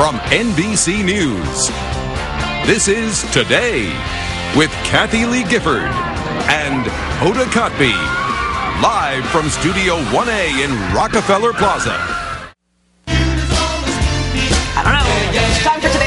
from NBC News. This is Today with Kathie Lee Gifford and Hoda Kotb. Live from Studio 1A in Rockefeller Plaza. I don't know. It's time for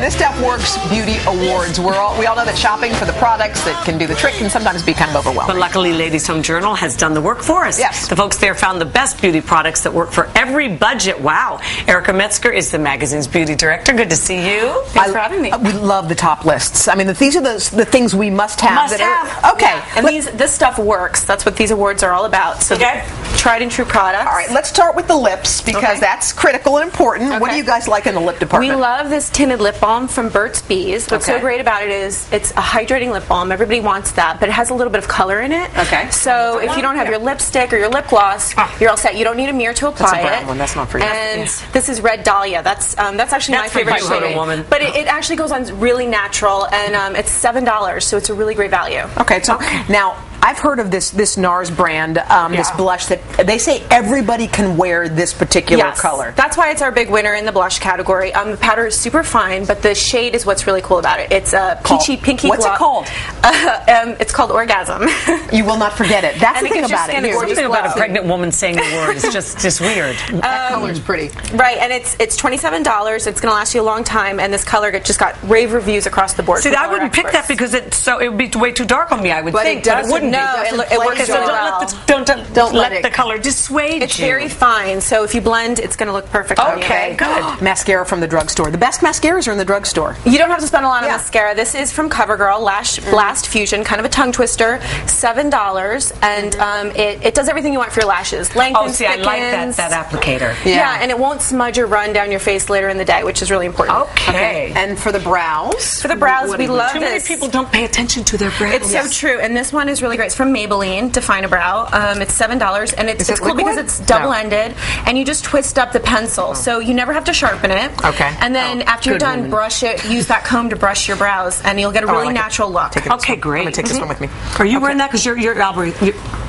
and this Stuff Works Beauty Awards. We're all, we all know that shopping for the products that can do the trick can sometimes be kind of overwhelming. But luckily, Ladies Home Journal has done the work for us. Yes. The folks there found the best beauty products that work for every budget. Wow. Erica Metzger is the magazine's beauty director. Good to see you. Thanks for having me. Uh, We love the top lists. I mean, the, these are the, the things we must have. Must that are- have. okay. Yeah, and let- these this stuff works. That's what these awards are all about. So Okay. Tried and true products. all right, let's start with the lips because Okay. that's critical and important. What do you guys like in the lip department? We love this tinted lip balm from Burt's Bees. What's Okay. so great about it is it's a hydrating lip balm. Everybody wants that, but it has a little bit of color in it. Okay. So if you don't have Yeah. your lipstick or your lip gloss, you're all set. You don't need a mirror to apply a brown it. one. That's not for you. And this is Red Dahlia. That's um, that's actually That's my favorite shade. Woman. But it, it actually goes on really natural, and um, it's seven dollars, so it's a really great value. Okay, so now I've heard of this this NARS brand, um, this blush that they say everybody can wear this particular Yes. color. That's why it's our big winner in the blush category. Um, the powder is super fine, but the shade is what's really cool about it. It's a Called- peachy pinky. what's it called? Uh, um, it's called Orgasm. You will not forget it. That's And the thing about it. skin a Here, gorgeous about a pregnant woman saying the word is just, just weird. that color's pretty. right, and it's it's twenty seven dollars. It's going to last you a long time, and this color just got rave reviews across the board. See, I wouldn't pick that because it so it would be way too dark on me. I would But think, it but doesn't- it wouldn't no, be. it, lo- it works so really don't well. let the don't, don't, Don't let let it- the color dissuade it's you. It's very fine, so if you blend, it's going to look perfect. on. Okay, good. Mascara from the drugstore. The best mascaras are in the drugstore. You don't have to spend a lot on Yeah. mascara. This is from CoverGirl Lash Blast Fusion, kind of a tongue twister. Seven dollars, and um, it, it does everything you want for your lashes. Lengthens, Oh, see, I like that that applicator. Yeah. Yeah. and it won't smudge or run down your face later in the day, which is really important. Okay. And for the brows, For the brows, what we do you- love Too many this. people don't pay attention to their brows. It's so true, and this one is really great. It's from Maybelline, Define a Brow. Um, it's seven dollars, and it's, it it's cool liquid? because it's No. double-ended, and you just twist up the pencil, so you never have to sharpen it. Okay. And then Oh, after you're done, woman. brush it. Use that comb to brush your brows, and you'll get a Oh, I really like it. natural look. Take it this Okay, great. I'm gonna take this one with me. Are you Okay. wearing that because your your eyebrows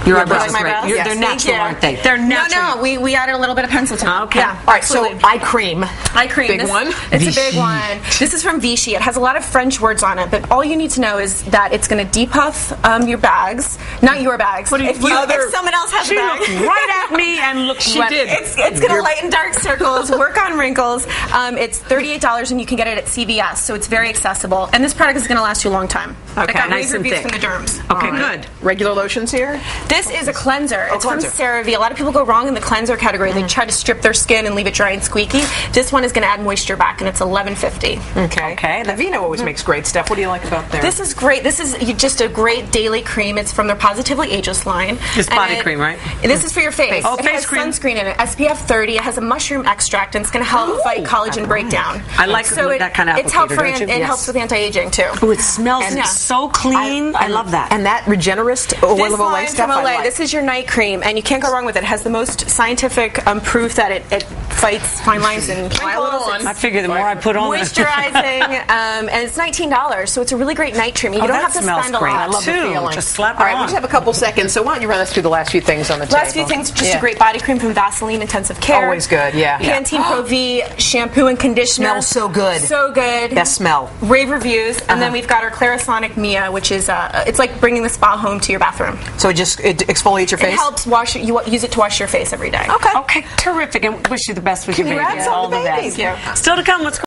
your, your eyebrows my great. Yes. They're natural, you. aren't they? They're natural. No, no, we, we added a little bit of pencil to tone. Okay. Yeah. All right, so absolutely. eye cream. Eye cream. Big this, one? It's a big one. This is from Vichy. It has a lot of French words on it, but all you need to know is that it's going to depuff um, your bags, not your bags. What do you- if, you, other- if someone else has She a bag. looked right at me and looked. She right- did. It's, it's going to lighten dark circles, work on wrinkles. Um, it's $38 and you can get it at CVS, so it's very accessible. And this product is going to last you a long time. I Okay, got nice and thick. from the derms. Okay, right. good. Regular lotions here. This is a cleanser. it's cleanser. from CeraVe. A lot of people go wrong in the cleanser category. They mm. try to strip their skin and leave it dry and squeaky. This one is going to add moisture back, and it's $11.50. Okay. Okay. Aveeno always mm. makes great stuff. What do you like about there? This is great. This is just a great daily cream. It's from their Positively Ageless line. And body it- cream, right? This is for your face. Oh, it face has cream. sunscreen in it. SPF 30. It has a mushroom extract, and it's going to help fight collagen breakdown. I like so it, that kind of It's helpful. applicator. It Yes. helps with anti-aging too. Oh, it smells And- so clean. I, love that. And that Regenerist oil of line stuff. This is your night cream, and you can't go wrong with it. It has the most scientific um, proof that it, it fights fine lines and Try wrinkles. I figure the more I put on, the- moisturizing, um, and it's nineteen dollars, so it's a really great night cream. You Oh, don't that have to smells spend a great. lot. I love the feeling. Just slap All it right, we on. just have a couple seconds, so why don't you run us through the last few things on the table? Last few things, just Yeah. a great body cream from Vaseline Intensive Care. Always good, yeah. Pantene Pro V shampoo and conditioner. Smells so good. So good. Best smell. Rave reviews, and Uh-huh. then we've got our Clarisonic Mia, which is uh, it's like bringing the spa home to your bathroom. So it just it exfoliates your face. It helps wash you use it to wash your face every day. Okay. Okay, terrific, and wish you the best with your baby. Congrats on All the the baby. best. Thank you. Still to come. Let's